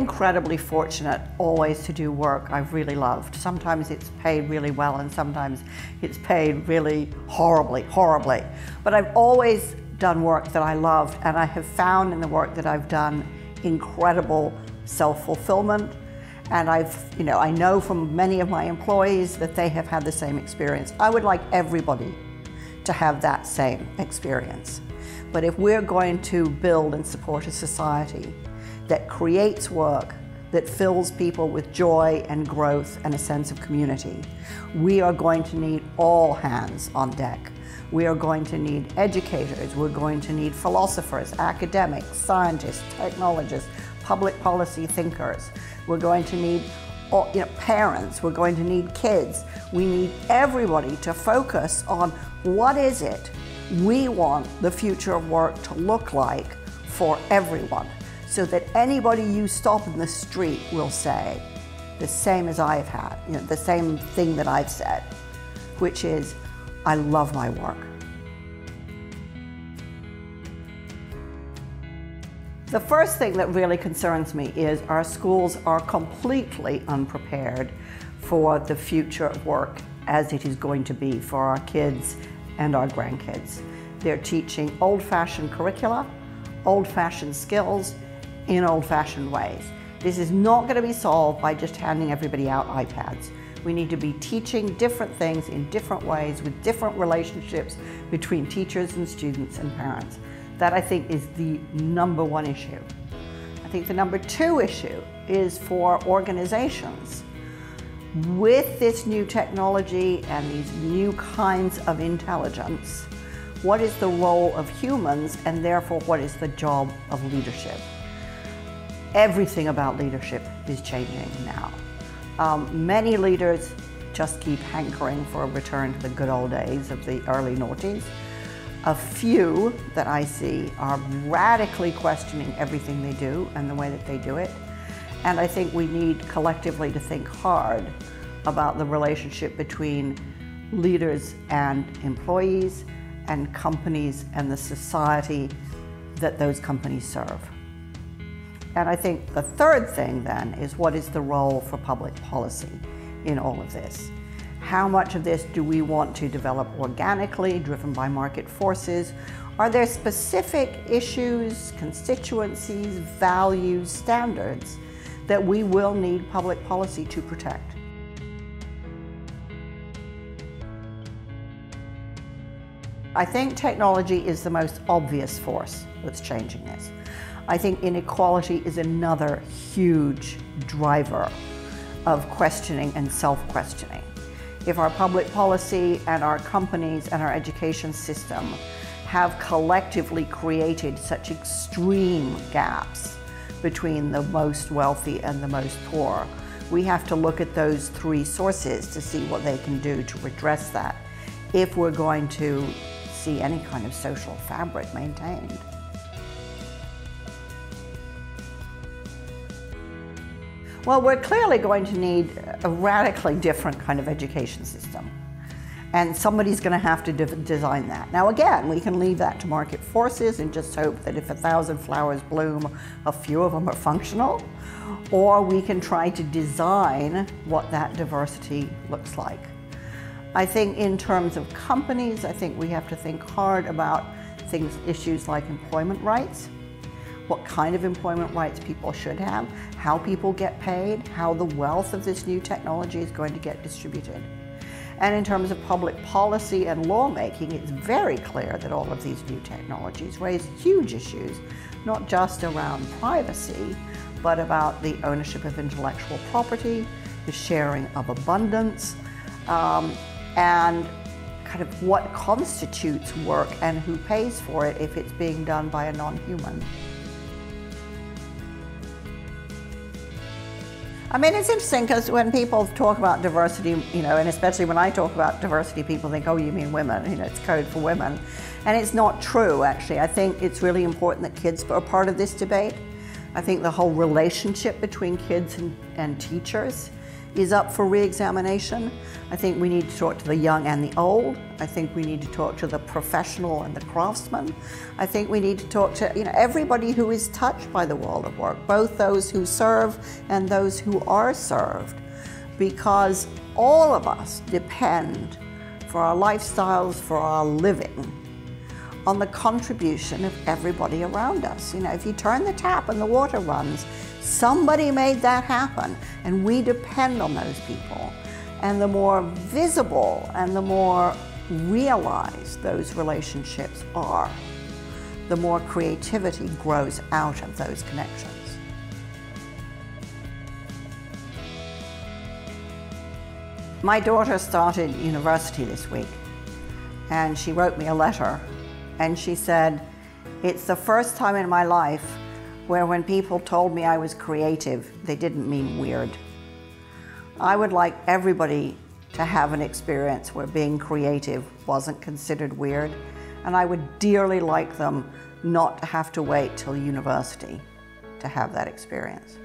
incredibly fortunate always to do work I've really loved. Sometimes it's paid really well and sometimes it's paid really horribly, horribly. But I've always done work that I loved and I have found in the work that I've done incredible self-fulfillment and I've, you know, I know from many of my employees that they have had the same experience. I would like everybody to have that same experience. But if we're going to build and support a society that creates work that fills people with joy and growth and a sense of community, we are going to need all hands on deck. We are going to need educators, we're going to need philosophers, academics, scientists, technologists, public policy thinkers. We're going to need all, you know, parents, we're going to need kids. We need everybody to focus on what is it we want the future of work to look like for everyone so that anybody you stop in the street will say the same as I've had, you know, the same thing that I've said, which is, I love my work. The first thing that really concerns me is our schools are completely unprepared for the future of work as it is going to be for our kids and our grandkids. They're teaching old-fashioned curricula, old-fashioned skills in old-fashioned ways. This is not going to be solved by just handing everybody out iPads. We need to be teaching different things in different ways with different relationships between teachers and students and parents. That I think is the number one issue. I think the number two issue is for organizations. With this new technology and these new kinds of intelligence, what is the role of humans and therefore what is the job of leadership? Everything about leadership is changing now. Um, many leaders just keep hankering for a return to the good old days of the early noughties. A few that I see are radically questioning everything they do and the way that they do it. And I think we need collectively to think hard about the relationship between leaders and employees and companies and the society that those companies serve. And I think the third thing then is what is the role for public policy in all of this? How much of this do we want to develop organically, driven by market forces? Are there specific issues, constituencies, values, standards that we will need public policy to protect? I think technology is the most obvious force that's changing this. I think inequality is another huge driver of questioning and self-questioning if our public policy and our companies and our education system have collectively created such extreme gaps between the most wealthy and the most poor, we have to look at those three sources to see what they can do to redress that if we're going to see any kind of social fabric maintained. Well, we're clearly going to need a radically different kind of education system. And somebody's going to have to de design that. Now, again, we can leave that to market forces and just hope that if a thousand flowers bloom, a few of them are functional. Or we can try to design what that diversity looks like. I think in terms of companies, I think we have to think hard about things, issues like employment rights what kind of employment rights people should have, how people get paid, how the wealth of this new technology is going to get distributed. And in terms of public policy and lawmaking, it's very clear that all of these new technologies raise huge issues, not just around privacy, but about the ownership of intellectual property, the sharing of abundance, um, and kind of what constitutes work and who pays for it if it's being done by a non-human. I mean, it's interesting because when people talk about diversity, you know, and especially when I talk about diversity, people think, oh, you mean women, you know, it's code for women. And it's not true, actually. I think it's really important that kids are part of this debate. I think the whole relationship between kids and, and teachers is up for re-examination. I think we need to talk to the young and the old. I think we need to talk to the professional and the craftsman. I think we need to talk to you know everybody who is touched by the world of work, both those who serve and those who are served, because all of us depend for our lifestyles, for our living, on the contribution of everybody around us. You know, if you turn the tap and the water runs, somebody made that happen, and we depend on those people. And the more visible and the more realized those relationships are, the more creativity grows out of those connections. My daughter started university this week, and she wrote me a letter, and she said, It's the first time in my life where when people told me I was creative, they didn't mean weird. I would like everybody to have an experience where being creative wasn't considered weird, and I would dearly like them not to have to wait till university to have that experience.